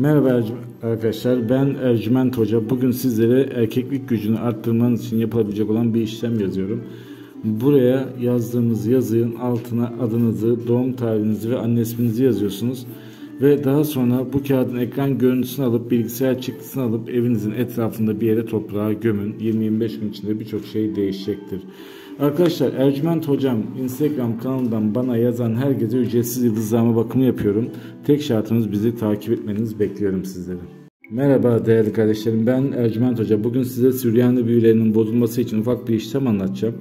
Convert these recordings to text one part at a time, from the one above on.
Merhaba arkadaşlar ben Ercüment Hoca. Bugün sizlere erkeklik gücünü arttırmanız için yapılabilecek olan bir işlem yazıyorum. Buraya yazdığınız yazının altına adınızı, doğum tarihinizi ve anne isminizi yazıyorsunuz. Ve daha sonra bu kağıdın ekran görüntüsünü alıp bilgisayar çıktısını alıp evinizin etrafında bir yere toprağa gömün. 20-25 gün içinde birçok şey değişecektir. Arkadaşlar Ercüment Hocam Instagram kanalından bana yazan herkese ücretsiz yıldızlama bakımı yapıyorum. Tek şartımız bizi takip etmenizi bekliyorum sizleri. Merhaba değerli kardeşlerim ben Ercüment Hoca. Bugün size Süryani büyülerinin bozulması için ufak bir işlem anlatacağım.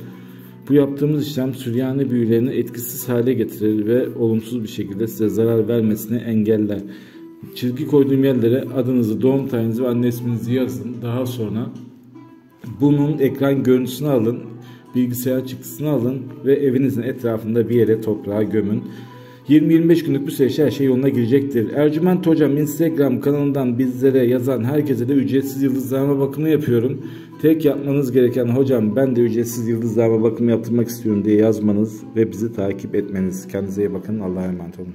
Bu yaptığımız işlem Süryani büyülerini etkisiz hale getirir ve olumsuz bir şekilde size zarar vermesini engeller. Çizgi koyduğum yerlere adınızı, doğum tarihinizi ve anne isminizi yazın. Daha sonra bunun ekran görüntüsünü alın, bilgisayar çıktısını alın ve evinizin etrafında bir yere toprağa gömün. 20-25 günlük bir süreçte her şey yoluna girecektir. Ercüment Hocam Instagram kanalından bizlere yazan herkese de ücretsiz yıldızlama bakımı yapıyorum. Tek yapmanız gereken hocam ben de ücretsiz yıldızlama bakımı yaptırmak istiyorum diye yazmanız ve bizi takip etmeniz. Kendinize iyi bakın. Allah'a emanet olun.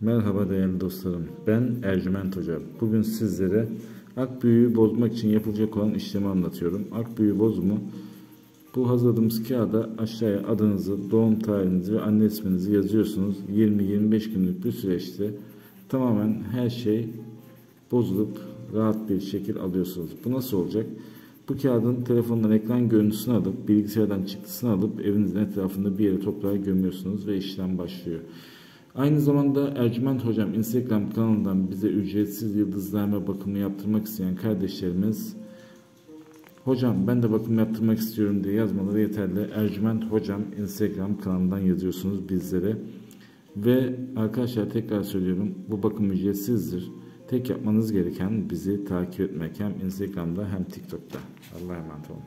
Merhaba değerli dostlarım. Ben Ercüment Hoca. Bugün sizlere ak büyüğü bozmak için yapılacak olan işlemi anlatıyorum. Ak büyüğü bozumu bu hazırladığımız kağıda aşağıya adınızı, doğum tarihinizi ve anne isminizi yazıyorsunuz. 20-25 günlük bir süreçte tamamen her şey bozulup rahat bir şekil alıyorsunuz. Bu nasıl olacak? Bu kağıdın telefondan ekran görüntüsünü alıp bilgisayardan çıktısını alıp evinizin etrafında bir yere toprağa gömüyorsunuz ve işlem başlıyor. Aynı zamanda Ercüment Hocam Instagram kanalından bize ücretsiz yıldızlama bakımı yaptırmak isteyen kardeşlerimiz Hocam ben de bakım yaptırmak istiyorum diye yazmaları yeterli. Ercüment Hocam Instagram kanalından yazıyorsunuz bizlere. Ve arkadaşlar tekrar söylüyorum bu bakım ücretsizdir. Tek yapmanız gereken bizi takip etmek hem Instagram'da hem TikTok'ta. Allah'a emanet olun.